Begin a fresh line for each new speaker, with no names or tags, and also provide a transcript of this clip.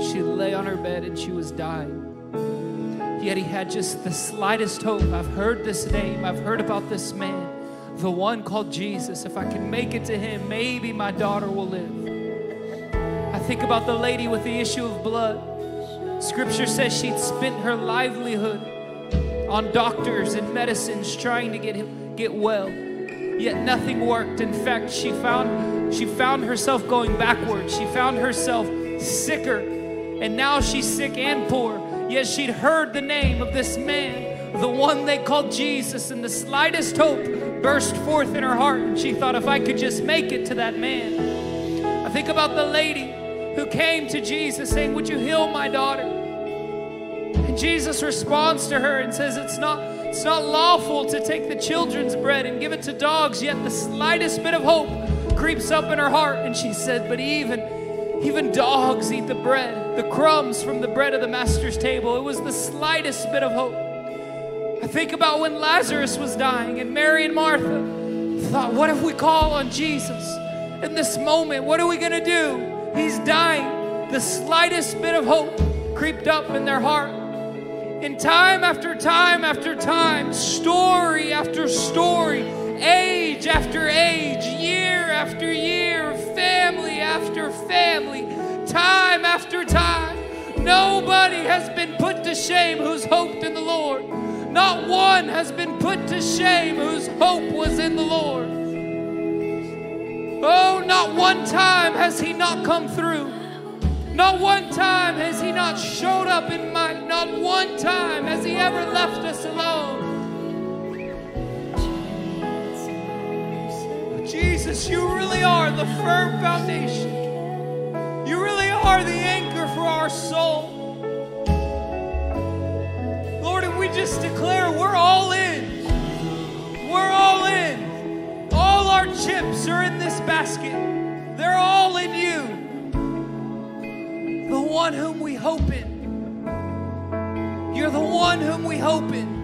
She lay on her bed and she was dying. Yet he had just the slightest hope. I've heard this name, I've heard about this man, the one called Jesus. If I can make it to him, maybe my daughter will live. I think about the lady with the issue of blood. Scripture says she'd spent her livelihood on doctors and medicines trying to get him get well. Yet nothing worked. In fact, she found she found herself going backwards. She found herself sicker. And now she's sick and poor. Yet she'd heard the name of this man, the one they called Jesus, and the slightest hope burst forth in her heart. And she thought, if I could just make it to that man. I think about the lady who came to Jesus saying, Would you heal my daughter? And Jesus responds to her and says, It's not, it's not lawful to take the children's bread and give it to dogs, yet the slightest bit of hope creeps up in her heart. And she said, But even even dogs eat the bread, the crumbs from the bread of the master's table. It was the slightest bit of hope. I think about when Lazarus was dying and Mary and Martha thought, what if we call on Jesus in this moment? What are we going to do? He's dying. The slightest bit of hope creeped up in their heart. And time after time after time, story after story, age after age, year after year, family after family, time after time. Nobody has been put to shame who's hoped in the Lord. Not one has been put to shame whose hope was in the Lord. Oh, not one time has He not come through. Not one time has He not showed up in my, not one time has He ever left us alone. Jesus, you really are the firm foundation. You really are the anchor for our soul. Lord, and we just declare we're all in. We're all in. All our chips are in this basket. They're all in you. The one whom we hope in. You're the one whom we hope in.